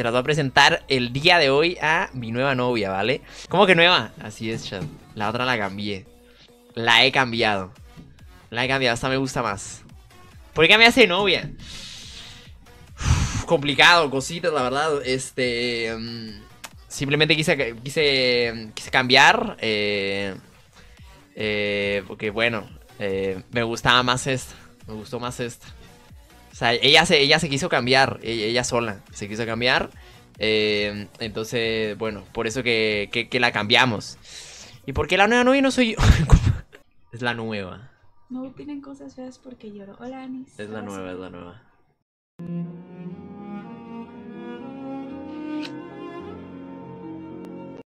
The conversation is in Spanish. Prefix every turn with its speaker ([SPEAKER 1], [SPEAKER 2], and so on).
[SPEAKER 1] se las voy a presentar el día de hoy a mi nueva novia, ¿vale? ¿Cómo que nueva? Así es, chat. La otra la cambié. La he cambiado. La he cambiado, esta me gusta más. ¿Por qué me hace novia? Complicado, cositas, la verdad. Este. mm, simplemente quise, quise, quise cambiar. Eh, eh, porque, bueno, eh, me gustaba más esta. Me gustó más esta. O sea, ella se, ella se quiso cambiar. Ella, ella sola se quiso cambiar. Eh, entonces, bueno, por eso que, que, que la cambiamos. ¿Y por qué la nueva novia no soy yo? es la nueva.
[SPEAKER 2] No opinen cosas feas porque lloro. Hola, Anis.
[SPEAKER 1] Es la nueva, es la nueva.